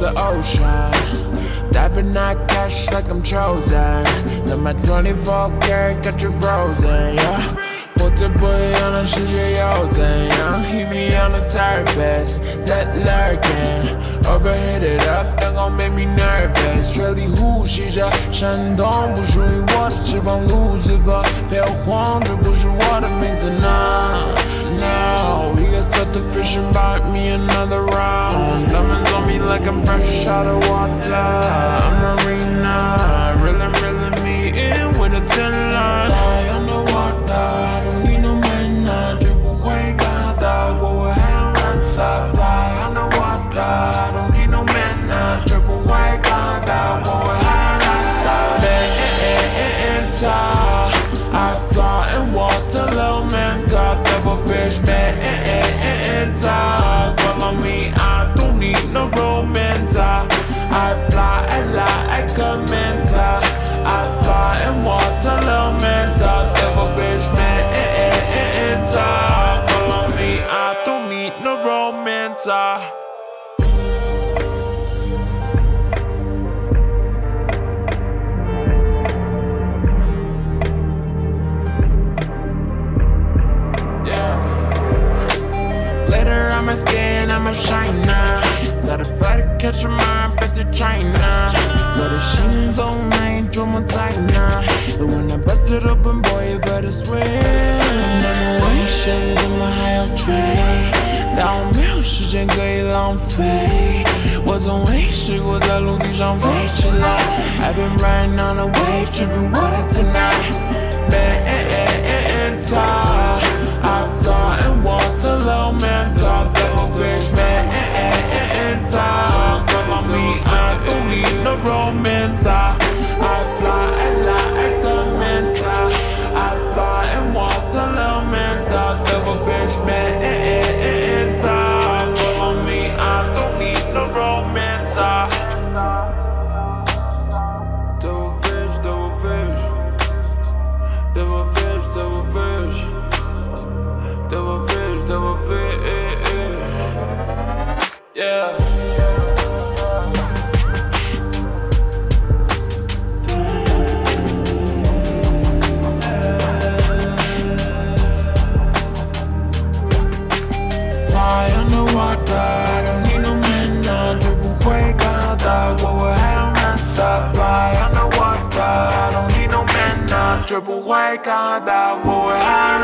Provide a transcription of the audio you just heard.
the ocean. Diving that cash like I'm chosen. Then my 24 karat got you frozen, yeah. 我这不一样的世界又怎样？Hit me on the surface, that lurking. Overheat it up, that gon' make me nervous. 水里呼吸着闪动不属于我的翅膀，Lucifer，别慌，这不是我的名字呢。now. We got start the fish and bite me another round. like I'm fresh out of water. I'm Marina, reeling, reeling me in with a thin line. Fly underwater, don't need no mana. Triple way, Canada, go ahead and run, fly underwater, don't need no I fly a lot, I mental. I fly in water, low mental, double fish, man, talk. Follow me, I don't need no romance. Later on my skin, I'm a shiner. Got a flight to catch her mind back to China. But if she ain't going, I ain't doing tight now. When I bust it open, boy, you better swim. Memorations in my high up train. Down mill, she just gay long fade. Wasn't way, she was a little Dijon. I've been riding on a wave, tripping water tonight. Man, and, and, and, and, matar A mí no me nada Bukwai kada Wawa hell na I don't need no man now Triple white kada Wawa hell